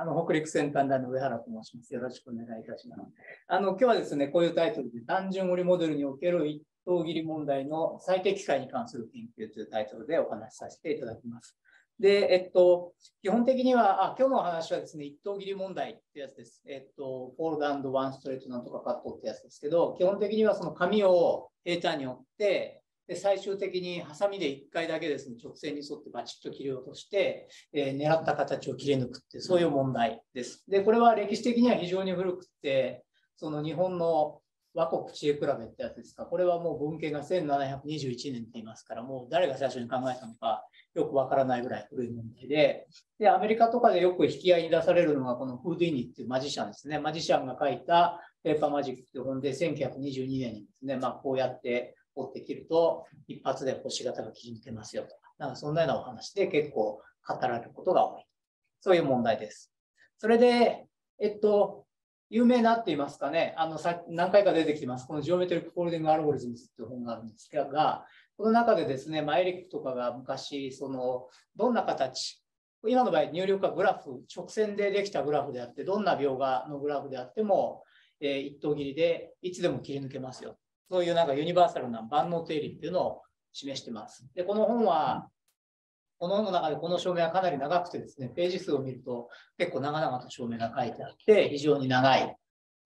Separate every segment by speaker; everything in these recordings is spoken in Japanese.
Speaker 1: あの北陸先端大の上原と申します。よろしくお願いいたします。あの今日はですね、こういうタイトルで、単純折りモデルにおける一等切り問題の最適解に関する研究というタイトルでお話しさせていただきます。で、えっと、基本的には、あ今日のお話はですね、一等切り問題ってやつです。えっと、フォールドワンストレートなんとかカットってやつですけど、基本的にはその紙を平坦に折って、で最終的にハサミで1回だけですね、直線に沿ってバチッと切り落として、えー、狙った形を切り抜くってそういう問題です。で、これは歴史的には非常に古くて、その日本の和国知恵比べってやつですか、これはもう文献が1721年って言いますから、もう誰が最初に考えたのかよくわからないぐらい古い問題で、で、アメリカとかでよく引き合いに出されるのがこのフーディーニっていうマジシャンですね。マジシャンが書いたペーパーマジックって本で1922年にですね、まあこうやって折って切ると一発で星型が切り抜けますよとか、なんかそんなようなお話で結構語られることが多い。そういう問題です。それで、えっと、有名なって言いますかね、あのさ何回か出てきてます、この Geometric Folding Algorithms っていう本があるんですが、この中でですね、マイリックとかが昔、そのどんな形、今の場合、入力はグラフ、直線でできたグラフであって、どんな描画のグラフであっても、えー、一刀切りでいつでも切り抜けますよ。そういうなんかユニバーサルな万能定理っていうのを示してます。で、この本は、この本の中でこの証明はかなり長くてですね、ページ数を見ると結構長々と証明が書いてあって、非常に長い、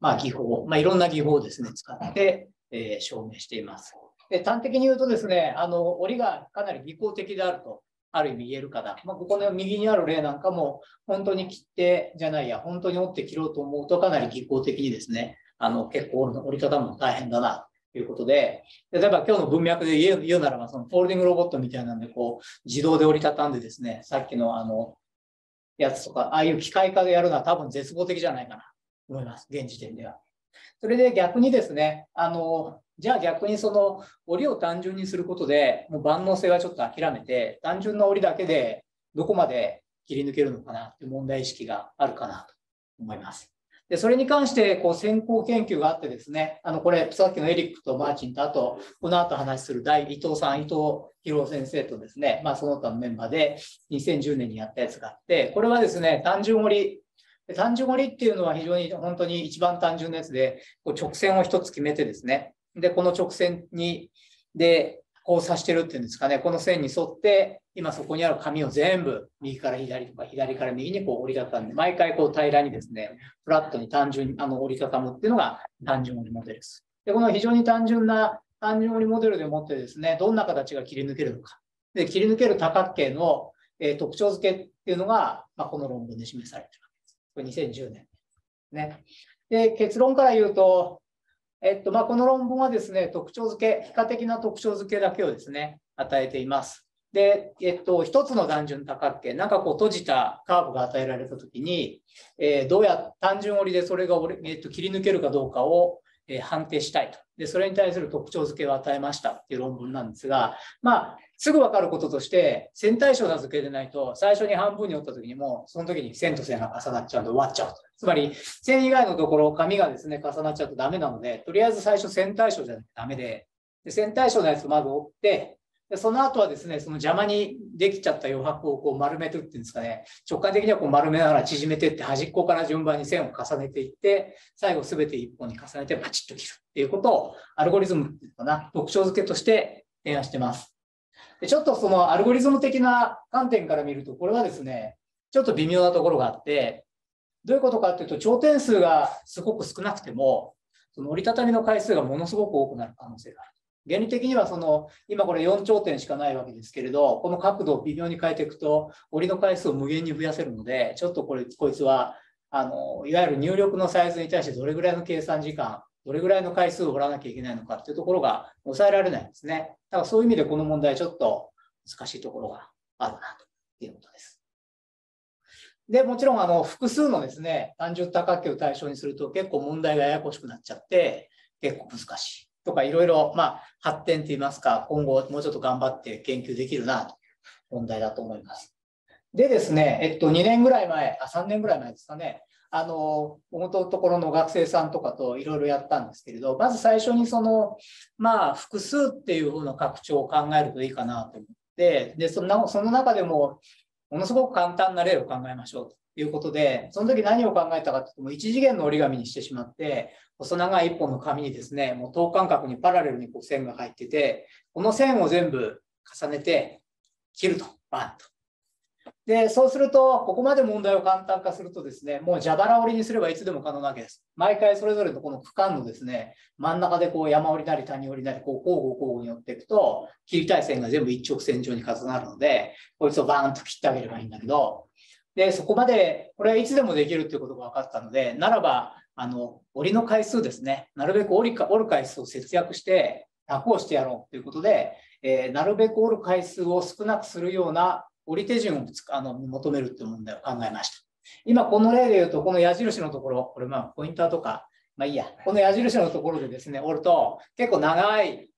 Speaker 1: まあ、技法、まあ、いろんな技法をですね、使って、えー、証明しています。で端的に言うとですね、あの、折りがかなり技巧的であると、ある意味言えるかな。まあ、ここの右にある例なんかも、本当に切ってじゃないや、本当に折って切ろうと思うとかなり技巧的にですね、あの、結構折り方も大変だないうことで、例えば今日の文脈で言う言うならば、そのフォールディングロボットみたいなんで、こう、自動で折りたたんでですね、さっきのあの、やつとか、ああいう機械化でやるのは多分絶望的じゃないかなと思います。現時点では。それで逆にですね、あの、じゃあ逆にその折りを単純にすることで、もう万能性はちょっと諦めて、単純な折りだけでどこまで切り抜けるのかなっていう問題意識があるかなと思います。で、それに関してこう先行研究があってですね、あの、これ、さっきのエリックとマーチンと、あと、この後話する大伊藤さん、伊藤博先生とですね、まあ、その他のメンバーで2010年にやったやつがあって、これはですね、単純折り、単純折りっていうのは非常に本当に一番単純なやつで、こう直線を一つ決めてですね、で、この直線に、で、交差してるっていうんですかね、この線に沿って、今そこにある紙を全部右から左とか左から右にこう折りたたんで、毎回こう平らにですね、フラットに単純にあの折りたたむっていうのが単純折りモデルです。で、この非常に単純な単純折りモデルでもってですね、どんな形が切り抜けるのか。で、切り抜ける多角形の、え、特徴付けっていうのが、まあ、この論文で示されてるわけです。これ2010年ね。で、結論から言うと、えっと、まあ、この論文はですね、特徴付け、非可的な特徴付けだけをですね、与えています。で、えっと、一つの単純多角形、なんかこう閉じたカーブが与えられたときに、えー、どうや、単純折りでそれが、えっと、切り抜けるかどうかを、えー、判定したいと。で、それに対する特徴付けを与えましたっていう論文なんですが、まあ、すぐ分かることとして、線対称な付けでないと、最初に半分に折った時にも、その時に線と線が重なっちゃうと終わっちゃうと。つまり、線以外のところ、紙がですね、重なっちゃうとダメなので、とりあえず最初線対称じゃなくてダメで、で線対称のやつをまず折って、でその後はですね、その邪魔にできちゃった余白をこう丸めてるっていうんですかね、直感的にはこう丸めながら縮めてって、端っこから順番に線を重ねていって、最後すべて一本に重ねてパチッと切るっていうことを、アルゴリズムっていうかな、特徴付けとして提案してます。でちょっとそのアルゴリズム的な観点から見ると、これはですね、ちょっと微妙なところがあって、どういうことかっていうと、頂点数がすごく少なくても、その折りたたみの回数がものすごく多くなる可能性がある。原理的にはその今これ4頂点しかないわけですけれどこの角度を微妙に変えていくと折りの回数を無限に増やせるのでちょっとこれこいつはあのいわゆる入力のサイズに対してどれぐらいの計算時間どれぐらいの回数を折らなきゃいけないのかっていうところが抑えられないんですね。だからそういう意味でこの問題ちょっと難しいところがあるなということです。で、もちろんあの複数のですね、単純多角形を対象にすると結構問題がややこしくなっちゃって結構難しい。とかいろいろ、ま、発展といいますか、今後もうちょっと頑張って研究できるなという問題だと思います。でですね、えっと、2年ぐらい前、あ、3年ぐらい前ですかね、あの、元のところの学生さんとかといろいろやったんですけれど、まず最初にその、まあ、複数っていう風な拡張を考えるといいかなと思って、で、そのその中でも、ものすごく簡単な例を考えましょうと。いうことで、その時何を考えたかというと、もう1次元の折り紙にしてしまって、細長い1本の紙にですね、もう等間隔にパラレルにこう線が入ってて、この線を全部重ねて切ると、バンと。で、そうすると、ここまで問題を簡単化するとですね、もう蛇腹折りにすればいつでも可能なわけです。毎回それぞれのこの区間のですね、真ん中でこう山折りなり谷折りなり、こう交互交互に寄っていくと、切りたい線が全部一直線上に重なるので、こいつをバーンと切ってあげればいいんだけど、で、そこまで、これはいつでもできるっていうことが分かったので、ならば、あの、折りの回数ですね、なるべく折りか折る回数を節約して、楽をしてやろうということで、えー、なるべく折る回数を少なくするような折り手順をあの求めるという問題を考えました。今、この例で言うと、この矢印のところ、これまあポインターとか、まあいいや、この矢印のところでですね、折ると、結構長い、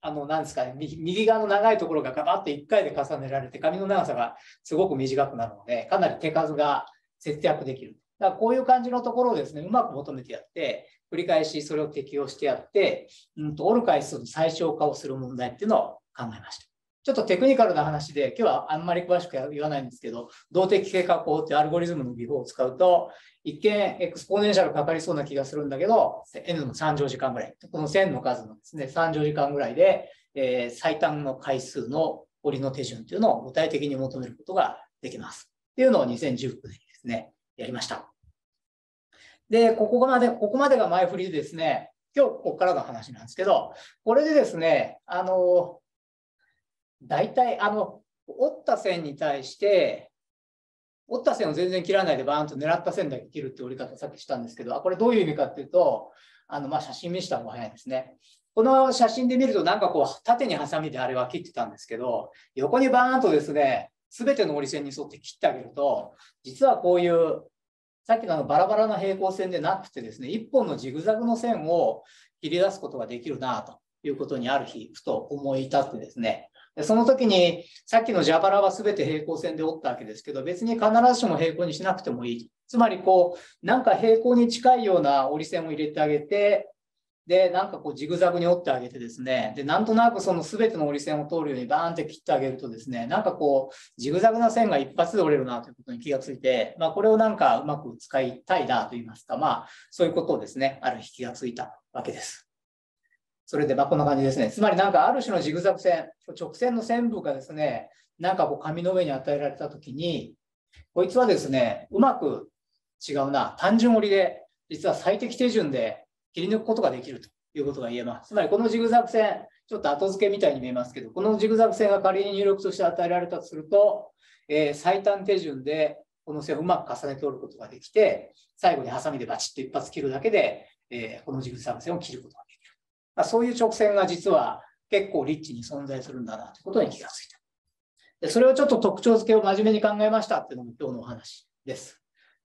Speaker 1: あの、なんですかね、右側の長いところがガバッと1回で重ねられて、紙の長さがすごく短くなるので、かなり手数が節約できる。だからこういう感じのところをですね、うまく求めてやって、繰り返しそれを適用してやって、うんと折る回数の最小化をする問題っていうのを考えました。ちょっとテクニカルな話で、今日はあんまり詳しく言わないんですけど、動的計画法ってアルゴリズムの技法を使うと、一見 exponential かかりそうな気がするんだけど、n の3乗時間ぐらい、この線の数のですね、3乗時間ぐらいで、えー、最短の回数の折りの手順というのを具体的に求めることができます。っていうのを2019年にですね、やりました。で、ここまで、ここまでが前振りでですね、今日ここからの話なんですけど、これでですね、あの、大体、あの、折った線に対して、折った線を全然切らないでバーンと狙った線だけ切るって折り方さっきしたんですけど、あこれどういう意味かっていうと、あのまあ、写真見せた方が早いですね。この写真で見るとなんかこう縦にハサミであれは切ってたんですけど、横にバーンとですね、すべての折り線に沿って切ってあげると、実はこういうさっきのあのバラバラな平行線でなくてですね、一本のジグザグの線を切り出すことができるなということにある日、ふと思い至ってですね、でその時に、さっきの蛇腹は全て平行線で折ったわけですけど、別に必ずしも平行にしなくてもいい。つまり、こう、なんか平行に近いような折り線を入れてあげて、で、なんかこうジグザグに折ってあげてですね、で、なんとなくその全ての折り線を通るようにバーンって切ってあげるとですね、なんかこう、ジグザグな線が一発で折れるなということに気がついて、まあこれをなんかうまく使いたいなと言いますか、まあそういうことをですね、ある日気がついたわけです。それで、まあ、こんな感じですね。つまり、なんかある種のジグザグ線、直線の線部がですね、なんかこう紙の上に与えられたときに、こいつはですね、うまく違うな、単純折りで、実は最適手順で切り抜くことができるということが言えます。つまり、このジグザグ線、ちょっと後付けみたいに見えますけど、このジグザグ線が仮に入力として与えられたとすると、えー、最短手順でこの線をうまく重ねておることができて、最後にハサミでバチッと一発切るだけで、えー、このジグザグ線を切ることがまあ、そういう直線が実は結構リッチに存在するんだなということに気がついた。でそれをちょっと特徴付けを真面目に考えましたっていうのも今日のお話です。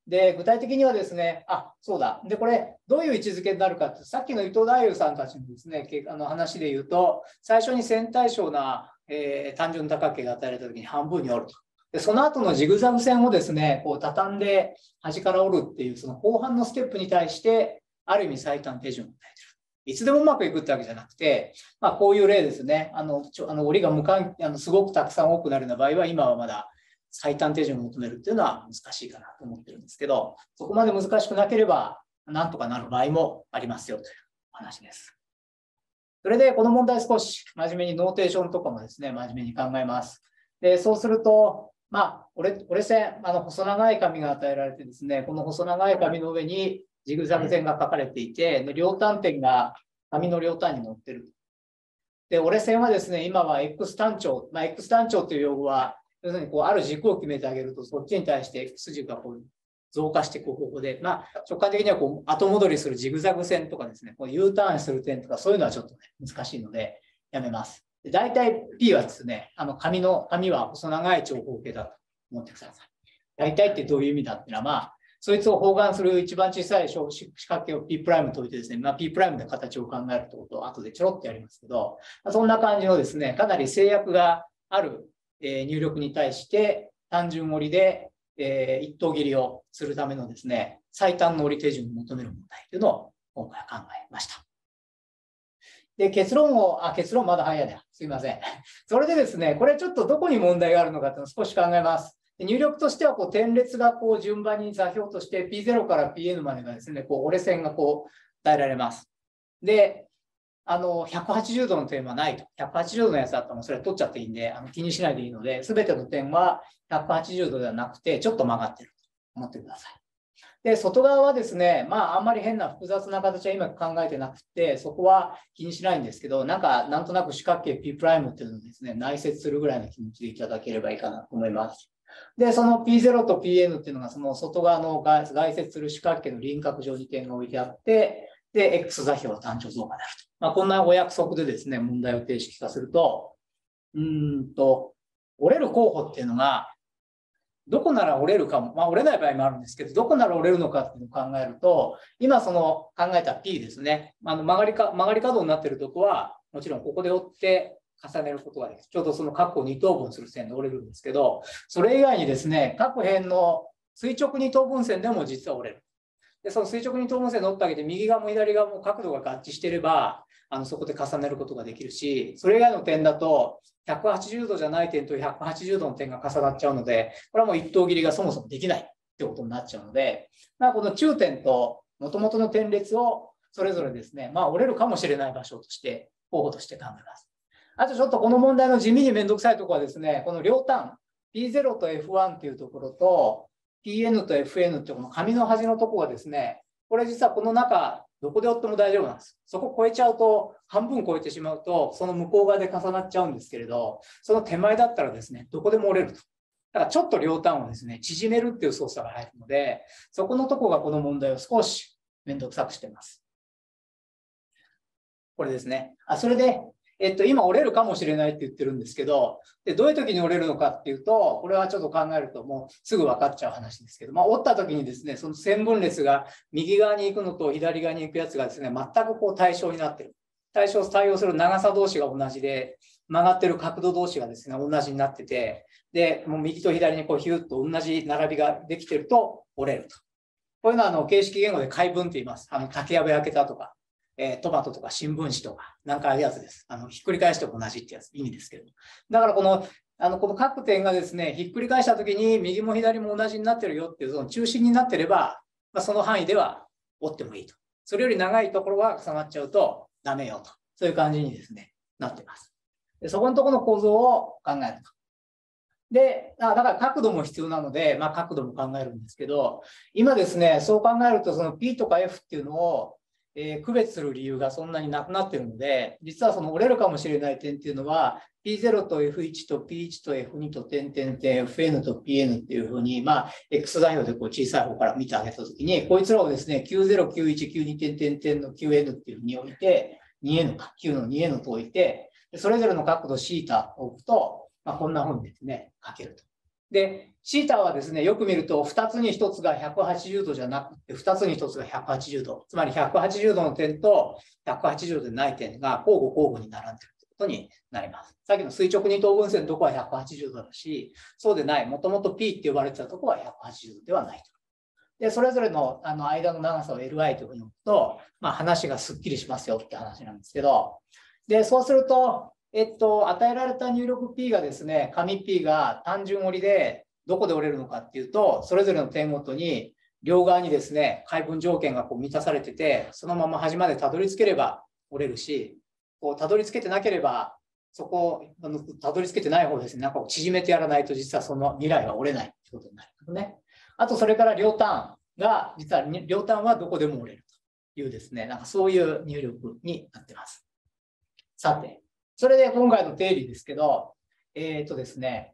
Speaker 1: で、具体的にはですね、あ、そうだ。で、これ、どういう位置づけになるかって、さっきの伊藤大夫さんたちのですね、あの話で言うと、最初に線対称な、えー、単純多角形が与えられたときに半分に折ると。で、その後のジグザグ線をですね、こう畳んで端から折るっていう、その後半のステップに対して、ある意味最短手順を与えている。いつでもうまくいくってわけじゃなくて、まあ、こういう例ですね。あの、ちょあの折りが無関あのすごくたくさん多くなるような場合は、今はまだ最短手順を求めるっていうのは難しいかなと思ってるんですけど、そこまで難しくなければ、なんとかなる場合もありますよという話です。それで、この問題少し真面目にノーテーションとかもですね、真面目に考えます。で、そうすると、まあ、折れ線、あの細長い紙が与えられてですね、この細長い紙の上にジグザグ線が書かれていて、両端点が紙の両端に載ってる。で、折れ線はですね、今は X 単調、まあ、X 単調という用語は、要するにこうある軸を決めてあげると、そっちに対して X 軸がこう増加していく方法で、まあ、直感的にはこう後戻りするジグザグ線とかですね、こう U ターンする点とか、そういうのはちょっとね、難しいので、やめます。で大体 P はですね、あの紙の、紙は細長い長方形だと思ってください。大体ってどういう意味だっていうのは、まあ、そいつを包含する一番小さい四角形を P' といてですね、まあ、P' で形を考えるってことを後でちょろっとやりますけど、そんな感じのですね、かなり制約がある入力に対して単純折りで一等切りをするためのですね、最短の折り手順を求める問題というのを今回考えました。で、結論を、あ、結論まだ早いね。すいません。それでですね、これちょっとどこに問題があるのかっていうのを少し考えます。入力としてはこう点列がこう順番に座標として P0 から Pn までがですね、こう折れ線がこう与えられます。で、あの、180度の点はないと。180度のやつだったらそれ取っちゃっていいんで、あの気にしないでいいので、すべての点は180度ではなくて、ちょっと曲がってると思ってください。で、外側はですね、まあ、あんまり変な複雑な形は今考えてなくて、そこは気にしないんですけど、なんか、なんとなく四角形 P' っていうのをですね、内接するぐらいの気持ちでいただければいいかなと思います。で、その P0 と Pn っていうのが、その外側の外接する四角形の輪郭上に点が置いてあって、で、X 座標は単調増がなると。まあ、こんなお約束でですね、問題を定式化すると、うんと、折れる候補っていうのが、どこなら折れるかも、まあ、折れない場合もあるんですけど、どこなら折れるのかっていうのを考えると、今その考えた P ですね、あの曲がりか曲がり角になってるとこは、もちろんここで折って重ねることができる。ちょうどその角を2等分する線で折れるんですけど、それ以外にですね、各辺の垂直二等分線でも実は折れる。で、その垂直二等分線乗ってあげて、右側も左側も角度が合致してれば、あのそこで重ねることができるし、それ以外の点だと、180度じゃない点と180度の点が重なっちゃうので、これはもう一等切りがそもそもできないってことになっちゃうので、まあ、この中点と元々の点列をそれぞれですね、まあ折れるかもしれない場所として、候補として考えます。あとちょっとこの問題の地味にめんどくさいところはですね、この両端、P0 と F1 っていうところと、PN と FN ってこの紙の端のところがですね、これ実はこの中、どこで折っても大丈夫なんです。そこ超えちゃうと、半分超えてしまうと、その向こう側で重なっちゃうんですけれど、その手前だったらですね、どこでも折れると。だからちょっと両端をですね、縮めるっていう操作が入るので、そこのとこがこの問題を少しめんどくさくしてます。これですね。あ、それで、えっと、今折れるかもしれないって言ってるんですけど、でどういう時に折れるのかっていうと、これはちょっと考えるともうすぐ分かっちゃう話ですけど、まあ、折った時にですね、その線分列が右側に行くのと左側に行くやつがですね、全くこう対称になってる。対象対応する長さ同士が同じで、曲がってる角度同士がですね、同じになってて、で、もう右と左にこうヒュッと同じ並びができてると折れると。こういうのはあの形式言語で解文って言います。あの竹やぶ焼けたとか、えー、トマトとか新聞紙とか、なんかあるやつです。あの、ひっくり返しても同じってやつ、意味ですけど。だからこの、あの、この各点がですね、ひっくり返したときに右も左も同じになってるよっていう、その中心になってれば、まあ、その範囲では折ってもいいと。それより長いところは重なっちゃうとダメよと。そういう感じにですね、なってます。でそこのところの構造を考えると。で、だから角度も必要なので、まあ、角度も考えるんですけど、今ですね、そう考えると、その P とか F っていうのを、えー、区別する理由がそんなになくなってるので、実はその折れるかもしれない点っていうのは、P0 と F1 と P1 と F2 と点々点、FN と PN っていうふうに、まあ、X 座標でこう小さい方から見てあげたときに、こいつらをですね、90、91、92点々点の QN っていうふうに置いて、2N か、9の 2N と置いて、それぞれの角度 θ を置くと、まあ、こんなふうにですね、書けると。で、シータはですね、よく見ると、2つに1つが180度じゃなくて、2つに1つが180度。つまり180度の点と180度でない点が交互交互に並んでいるということになります。さっきの垂直二等分線のとこは180度だし、そうでない、もともと P って呼ばれてたとこは180度ではないと。で、それぞれのあの間の長さを Li というふうに置くと、まあ、話がすっきりしますよって話なんですけど、で、そうすると、えっと、与えられた入力 P がですね、紙 P が単純折りでどこで折れるのかっていうと、それぞれの点ごとに両側にですね、解分条件がこう満たされてて、そのまま端までたどり着ければ折れるし、こうたどり着けてなければ、そこをたどり着けてない方ですね、なんか縮めてやらないと実はその未来は折れないってことになるね。あと、それから両端が、実は両端はどこでも折れるというですね、なんかそういう入力になってます。さて、それで今回の定理ですけど、えっ、ー、とですね、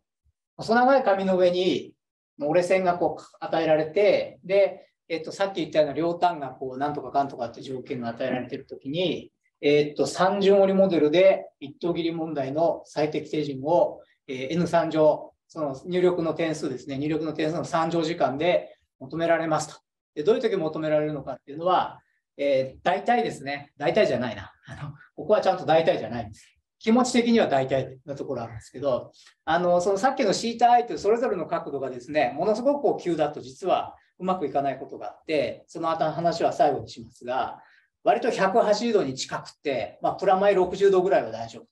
Speaker 1: 細長い紙の上に折れ線がこう与えられて、で、えっ、ー、と、さっき言ったような両端がこう、なんとかかんとかって条件が与えられているときに、えっ、ー、と、三順折りモデルで一等切り問題の最適定順を、え N3 乗、その入力の点数ですね、入力の点数の3乗時間で求められますと。でどういう時求められるのかっていうのは、えー、大体ですね、大体じゃないな。あのここはちゃんと大体じゃないんです。気持ち的には大体なところあるんですけど、あの、そのさっきのシータ i というそれぞれの角度がですね、ものすごくこう急だと実はうまくいかないことがあって、その後の話は最後にしますが、割と180度に近くて、まあ、プラマイ60度ぐらいは大丈夫。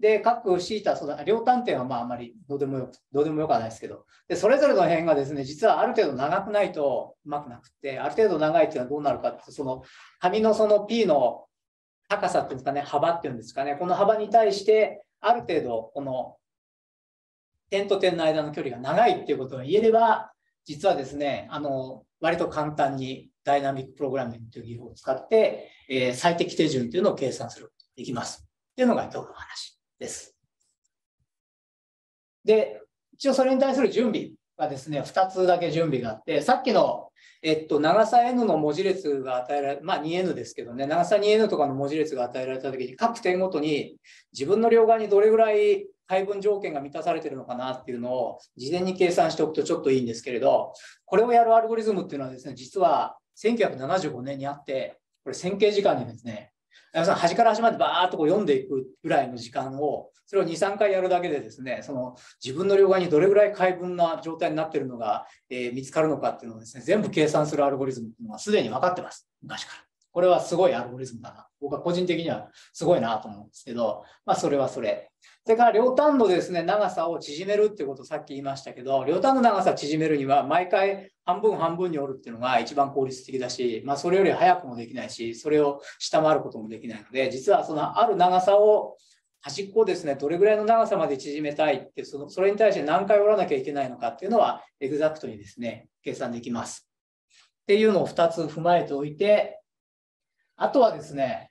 Speaker 1: で、各シータ、その両端点はまああまりどうでもよく、どうでもよくはないですけど、で、それぞれの辺がですね、実はある程度長くないとうまくなくて、ある程度長いっていうのはどうなるかって、その紙のその P の高さっていうんですかね、幅っていうんですかね、この幅に対して、ある程度、この点と点の間の距離が長いっていうことが言えれば、実はですね、あの、割と簡単にダイナミックプログラミングという技法を使って、えー、最適手順というのを計算することができます。っていうのが今日の話です。で、一応それに対する準備がですね、2つだけ準備があって、さっきの、えっと、長さ n の文字列が与えられ、まあ 2n ですけどね、長さ 2n とかの文字列が与えられたときに、各点ごとに自分の両側にどれぐらい配分条件が満たされてるのかなっていうのを事前に計算しておくとちょっといいんですけれど、これをやるアルゴリズムっていうのはですね、実は1975年にあって、これ線形時間にですね、皆さん端から端までバーっとこう読んでいくぐらいの時間を、それを2、3回やるだけでですね、その自分の両側にどれぐらい解分な状態になっているのが、えー、見つかるのかっていうのをですね、全部計算するアルゴリズムっていうのはすでに分かってます。昔から。これはすごいアルゴリズムだな。僕は個人的にはすごいなと思うんですけど、まあそれはそれ。それから両端のですね、長さを縮めるっていうことをさっき言いましたけど、両端の長さを縮めるには毎回半分半分に折るっていうのが一番効率的だし、まあそれより早くもできないし、それを下回ることもできないので、実はそのある長さを端っこをですね、どれぐらいの長さまで縮めたいって、そのそれに対して何回折らなきゃいけないのかっていうのは、エグザクトにですね、計算できます。っていうのを2つ踏まえておいて、あとはですね、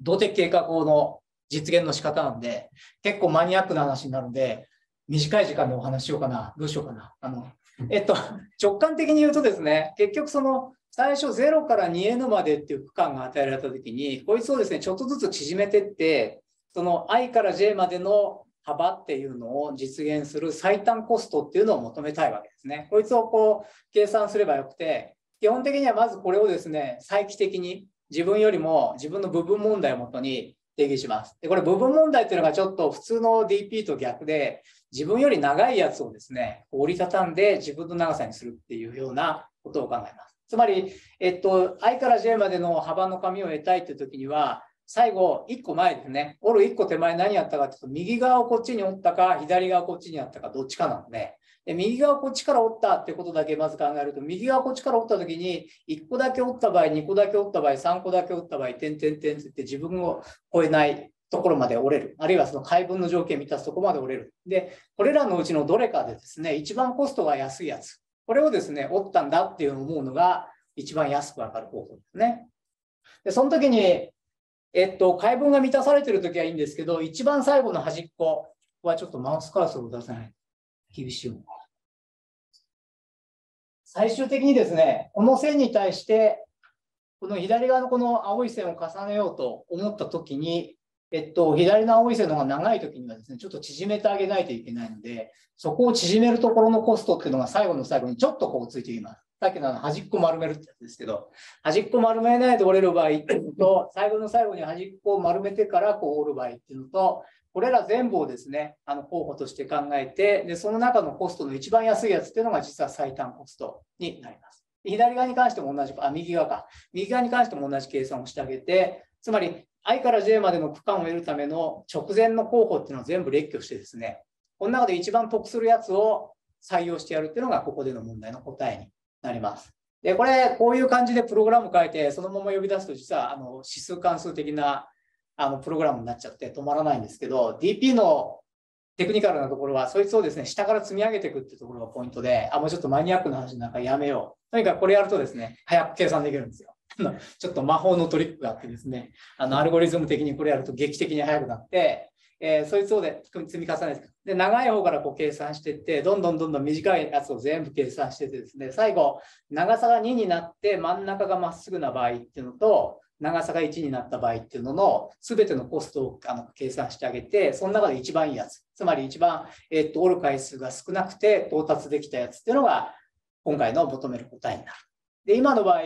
Speaker 1: 動的経過法の実現の仕方なんで、結構マニアックな話になるんで、短い時間でお話ししようかな。どうしようかな。あの、えっと、直感的に言うとですね、結局その、最初0から 2n までっていう区間が与えられたときに、こいつをですね、ちょっとずつ縮めてって、その i から j までの幅っていうのを実現する最短コストっていうのを求めたいわけですね。こいつをこう計算すればよくて、基本的にはまずこれをですね、再帰的に自分よりも自分の部分問題をもとに定義します。で、これ部分問題っていうのがちょっと普通の DP と逆で、自分より長いやつをですね、折りたたんで自分の長さにするっていうようなことを考えます。つまり、えっと、i から j までの幅の紙を得たいっていう時には、最後、1個前ですね。折る1個手前何やったかっていうと、右側をこっちに折ったか、左側をこっちにやったか、どっちかなので、で右側こっちから折ったってことだけまず考えると、右側こっちから折ったときに、1個だけ折った場合、2個だけ折った場合、3個だけ折った場合、点点点って言って自分を超えないところまで折れる。あるいはその解分の条件満たすところまで折れる。で、これらのうちのどれかでですね、一番コストが安いやつ。これをですね、折ったんだっていう思うのが一番安くわかる方法ですね。で、その時に、えっと、解分が満たされてる時はいいんですけど、一番最後の端っこはちょっとマウスカーソルを出せない。厳しい最終的にですね、この線に対して、この左側のこの青い線を重ねようと思ったときに、えっと、左の青い線の方が長いときにはですね、ちょっと縮めてあげないといけないので、そこを縮めるところのコストっていうのが最後の最後にちょっとこうついています。さっきの端っこ丸めるってやつですけど、端っこ丸めないで折れる場合と、最後の最後に端っこを丸めてからこう折る場合っていうのと、これら全部をですね、あの候補として考えて、で、その中のコストの一番安いやつっていうのが実は最短コストになります。左側に関しても同じ、あ、右側か。右側に関しても同じ計算をしてあげて、つまり i から j までの区間を得るための直前の候補っていうのを全部列挙してですね、この中で一番得するやつを採用してやるっていうのがここでの問題の答えになります。で、これ、こういう感じでプログラム書いて、そのまま呼び出すと実はあの指数関数的なあのプログラムになっちゃって止まらないんですけど、DP のテクニカルなところは、そいつをですね、下から積み上げていくっていうところがポイントで、あ、もうちょっとマニアックな話なんかやめよう。とにかくこれやるとですね、早く計算できるんですよ。ちょっと魔法のトリックがあってですね、あのアルゴリズム的にこれやると劇的に速くなって、えー、そいつをで積み重ねてで、長い方からこう計算していって、どんどんどんどん短いやつを全部計算しててですね、最後、長さが2になって真ん中がまっすぐな場合っていうのと、長さが1になった場合っていうのの全てのコストをあの計算してあげて、その中で一番いいやつ、つまり一番、えっと折る回数が少なくて到達できたやつっていうのが今回の求める答えになる。で、今の場合、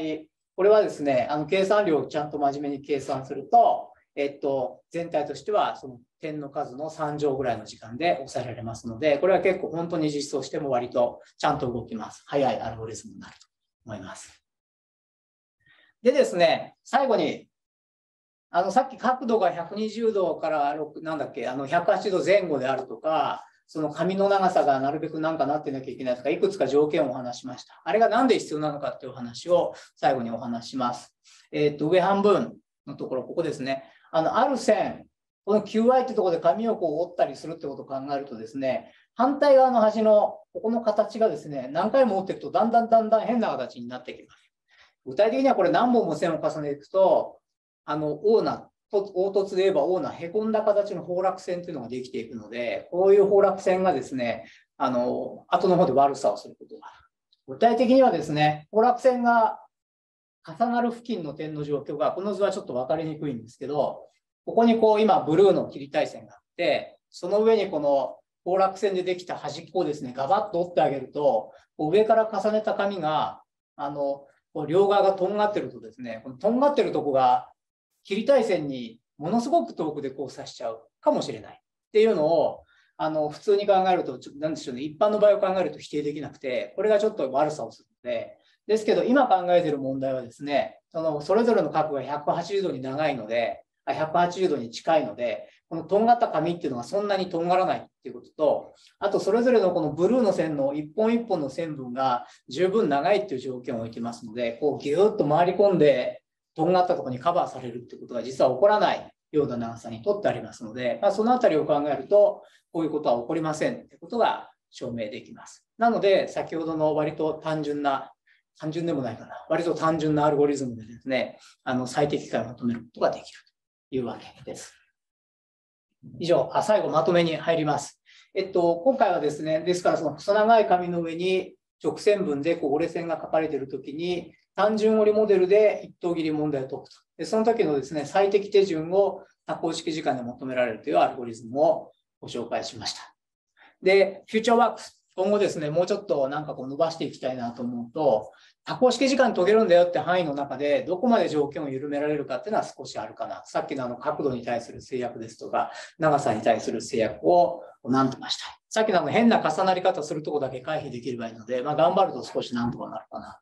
Speaker 1: これはですね、あの計算量をちゃんと真面目に計算すると、えっと、全体としてはその点の数の3乗ぐらいの時間で抑えられますので、これは結構本当に実装しても割とちゃんと動きます。早いアルゴリズムになると思います。でですね、最後にあのさっき角度が120度から6なんだっけあの180度前後であるとかその髪の長さがなるべくなんかなってなきゃいけないとかいくつか条件をお話しましたあれが何で必要なのかっていう話を最後にお話しますえっ、と上半分のところここですねあのある線この QI ってところで髪をこう折ったりするってことを考えるとですね反対側の端のここの形がですね何回も折っていくとだんだんだんだん変な形になってきます具体的にはこれ何本も線を重ねていくとあの、オーナー、凹凸で言えばオーナー、へこんだ形の崩落線というのができていくので、こういう崩落線がですね、あの、後の方で悪さをすることがある。具体的にはですね、崩落線が重なる付近の点の状況が、この図はちょっと分かりにくいんですけど、ここにこう今ブルーの切りたい線があって、その上にこの崩落線でできた端っこをですね、ガバッと折ってあげると、上から重ねた紙が、あの、両側がとんがってるとですね、このとんがってるとこが切りたい線にものすごく遠くで交差しちゃうかもしれない。っていうのをあの普通に考えると、ちょっとなんでしょうね、一般の場合を考えると否定できなくて、これがちょっと悪さをするので、ですけど、今考えてる問題はですね、そのそれぞれの角が180度に長いので、180度に近いので、このとんがった紙っていうのがそんなにとんがらないっていうことと、あとそれぞれのこのブルーの線の一本一本の線分が十分長いっていう条件を置いてますので、こうギューッと回り込んでとんがったところにカバーされるってことが実は起こらないような長さにとってありますので、まあ、そのあたりを考えると、こういうことは起こりませんってことが証明できます。なので、先ほどの割と単純な、単純でもないかな、割と単純なアルゴリズムでですね、あの最適解を求めることができるいうわけです。以上、あ最後まとめに入ります。えっと、今回はですね、ですからその細長い紙の上に直線分でこう折れ線が書かれているときに、単純折りモデルで一等切り問題を解くと。でその時のですね、最適手順を多項式時間で求められるというアルゴリズムをご紹介しました。で、フューチャーワークス。今後ですね、もうちょっとなんかこう伸ばしていきたいなと思うと、多項式時間解けるんだよって範囲の中で、どこまで条件を緩められるかっていうのは少しあるかな。さっきのあの角度に対する制約ですとか、長さに対する制約を何とかしたい。さっきのあの変な重なり方するとこだけ回避できればいいので、まあ、頑張ると少しなんとかなるかな。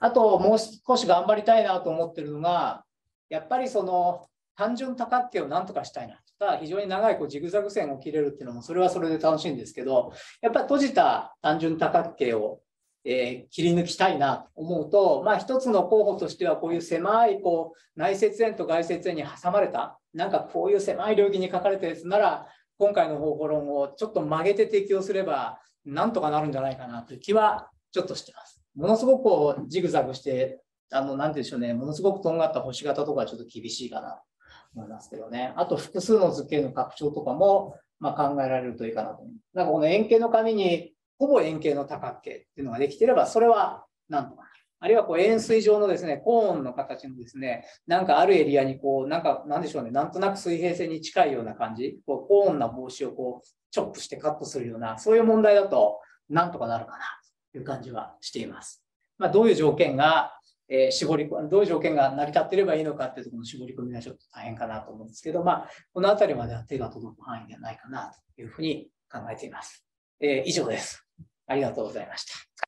Speaker 1: あと、もう少し頑張りたいなと思ってるのが、やっぱりその単純多角形をなんとかしたいな。ただ非常に長いこうジグザグ線を切れるっていうのも、それはそれで楽しいんですけど、やっぱり閉じた単純多角形を、えー、切り抜きたいなと思うと、まあ一つの候補としては、こういう狭いこう内接円と外接円に挟まれた、なんかこういう狭い領域に書かれたやつなら、今回の方法論をちょっと曲げて適用すれば、なんとかなるんじゃないかなという気はちょっとしてます。ものすごくこうジグザグして、あの、なんでしょうね、ものすごくとんがった星型とかちょっと厳しいかなと思いますけどね。あと、複数の図形の拡張とかも、まあ、考えられるといいかなと思います。なんかこの円形の紙に、ほぼ円形の多角形っていうのができてれば、それはなんとか。あるいはこう円錐状のですね、コーンの形のですね、なんかあるエリアにこう、なんか、なんでしょうね、なんとなく水平線に近いような感じ、こうコーンな帽子をこう、チョップしてカットするような、そういう問題だと、なんとかなるかなという感じはしています。まあ、どういう条件が、えー、絞り、どういう条件が成り立っていればいいのかっていうところの絞り込みはちょっと大変かなと思うんですけど、まあ、このあたりまでは手が届く範囲ではないかなというふうに考えています。えー、以上です。ありがとうございました。